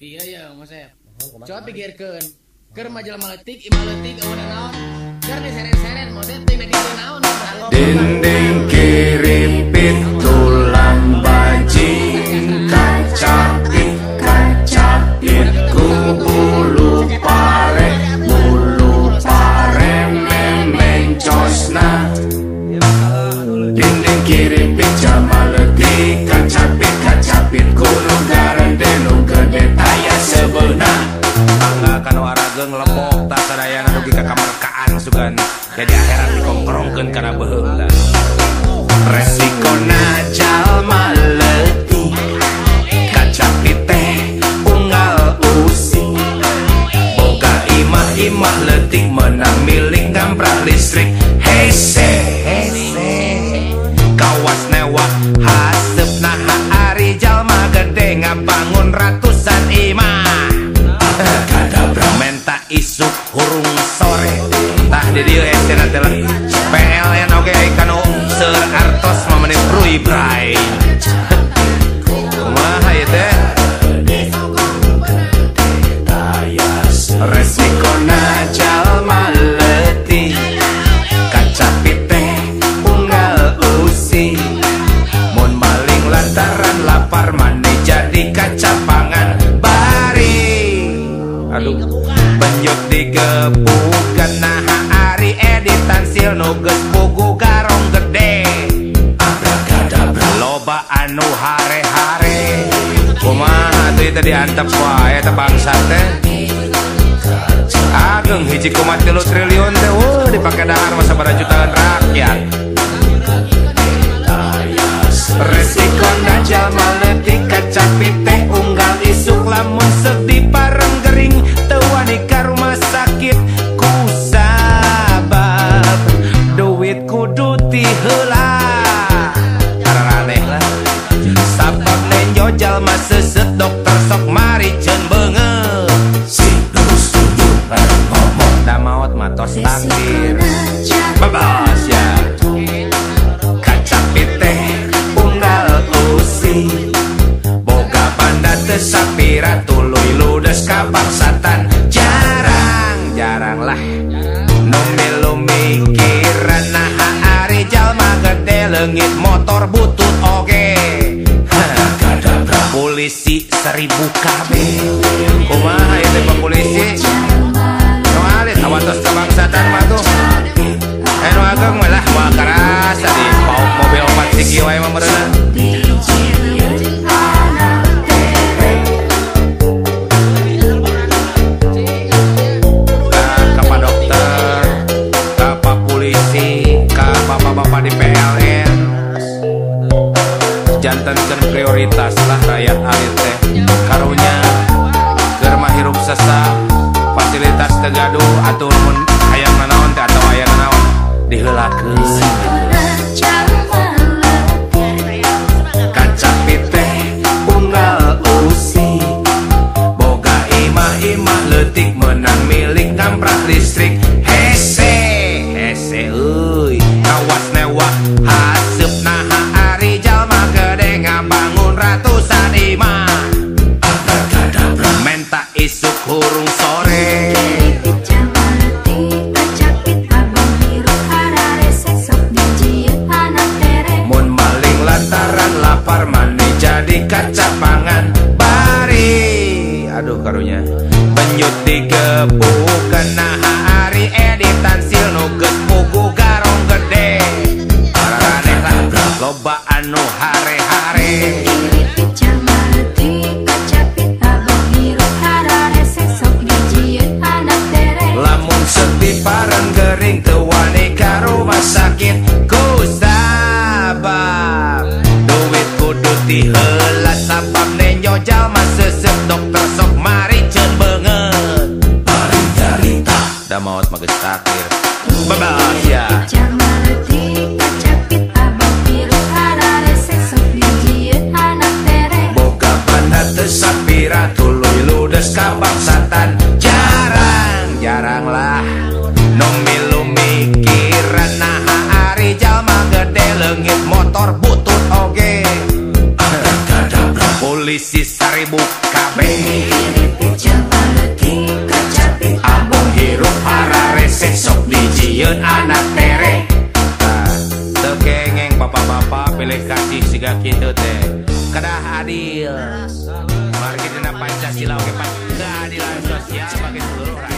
iya ya mas Sep coba pikirkan. Ker majalah maletik, imaletik, awan naon Ker di seren-seren, mau detik, nagi naon Dinding kiri dikongkrongkeun kana beheula Resiko najal maleti Kaca piteh unggal usi. Boga imah-imah letik menang milik gamprak listrik. Hese hese Kawas newak hasep naha ari jalma gede ngabangun ratusan imah. Kadabra menta isuk hurung sore bray Kumaha ieu teh? Resiko najal maleti. Kaca piteh unggal usi. Mun maling lantaran lapar mane jadi kaca pangan bari. Aduh Penyut digebukan naha ari editan sil nuges anu hare-hare. Kumaha tuh itu diantep wae teh bangsa teh. Ageng hiji koma tilu triliun teh wuh dipake dahar masa pada jutaan rakyat. Resiko najal maletik kaca piteh unggal isuk lamun sedih pareng gering tewani ka rumah sakit ku sabab duit kudu ti Ribuca Meu jantankan prioritaslah rakyat alit teh. Karunya germa hirup sesa fasilitas tegaduh atau mun hayang nanaon atau hayang nanaon. Diheulakeun aduh karunya. Penyut digebukan naha ari editan sil nuges pugu garong gede. Aneh lah loba anu hare-hare. Lamun sedih parang gering tewani ka rumah sakit magdamaot, mag-stacker, Kedah adil. Mari kita Pancasila oke. Keadilan sosial bagi seluruh rakyat.